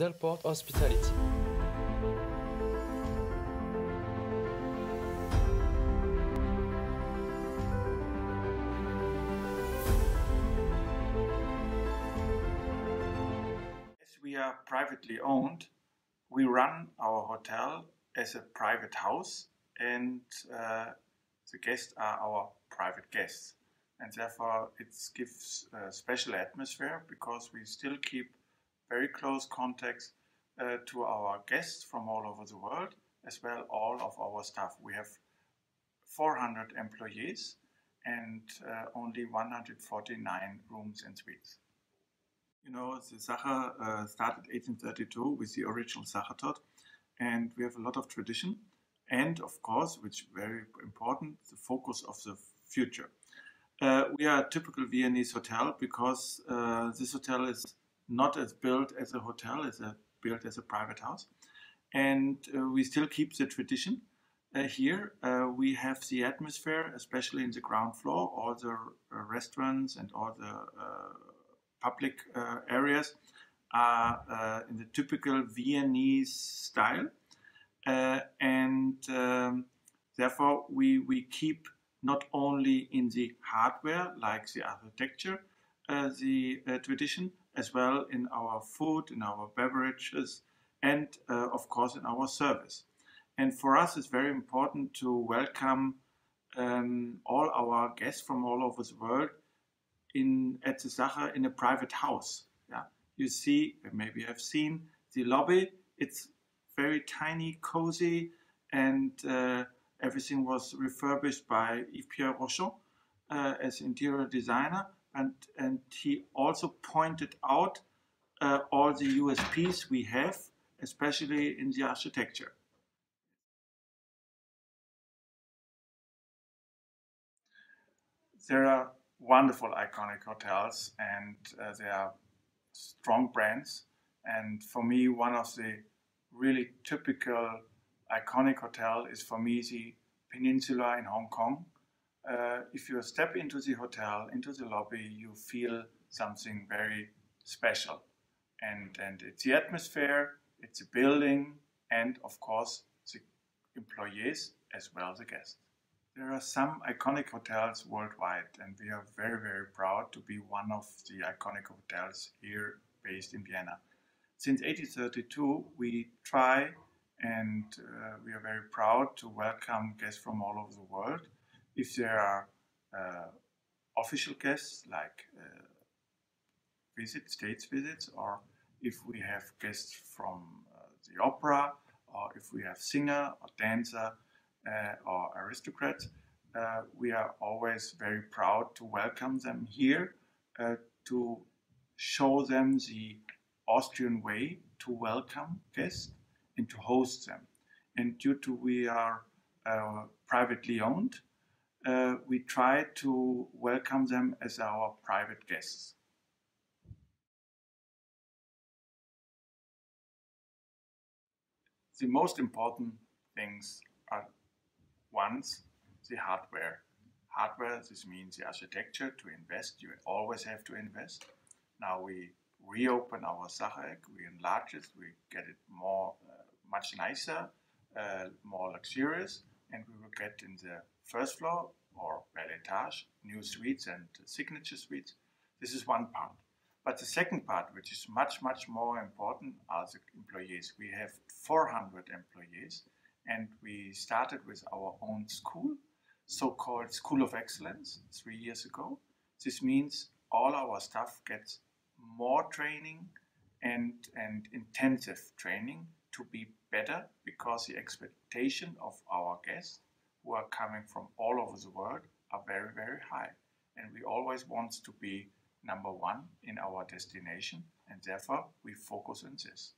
Delporte Hospitality. As we are privately owned, we run our hotel as a private house, and uh, the guests are our private guests. And therefore, it gives a special atmosphere because we still keep very close contacts uh, to our guests from all over the world, as well all of our staff. We have 400 employees and uh, only 149 rooms and suites. You know, the Sacher uh, started 1832 with the original Sachertorte, and we have a lot of tradition, and of course, which is very important, the focus of the future. Uh, we are a typical Viennese hotel because uh, this hotel is not as built as a hotel, as a, built as a private house, and uh, we still keep the tradition. Uh, here uh, we have the atmosphere, especially in the ground floor, all the restaurants and all the public uh, areas are uh, in the typical Viennese style, uh, and um, therefore we we keep not only in the hardware like the architecture, the tradition, as well in our food, in our beverages, and uh, of course in our service. And for us, it's very important to welcome um, all our guests from all over the world in at the Sacher in a private house. Yeah, you see, maybe you have seen the lobby. It's very tiny, cozy, and uh, everything was refurbished by Yves Pierre Rochon uh, as interior designer, and and he also pointed out uh, all the USPs we have, especially in the architecture. There are wonderful iconic hotels and uh, they are strong brands. And for me, one of the really typical iconic hotel is for me the Peninsula in Hong Kong. Uh, if you step into the hotel, into the lobby, you feel something very special. And, and it's the atmosphere, it's the building, and of course, the employees as well as the guests. There are some iconic hotels worldwide, and we are very, very proud to be one of the iconic hotels here based in Vienna. Since 1832, we try and uh, we are very proud to welcome guests from all over the world. If there are uh, official guests like uh, visit states visits, or if we have guests from uh, the opera, or if we have singer or dancer, or aristocrats, we are always very proud to welcome them here to show them the Austrian way to welcome guests and to host them. And due to we are uh, privately owned, uh, we try to welcome them as our private guests. The most important things are once the hardware. Hardware, this means the architecture to invest. You always have to invest. Now we reopen our Sacher, we enlarge it, we get it more, uh, much nicer, uh, more luxurious, and we will get in the first floor or bel etage new suites and signature suites. This is one part. But the second part, which is much, much more important, are the employees. We have 400 employees and we started with our own school, so-called School of Excellence, three years ago. This means all our staff gets more training and, and intensive training to be better because the expectation of our guests who are coming from all over the world are very, very high. And we always want to be number one in our destination, and therefore we focus on this.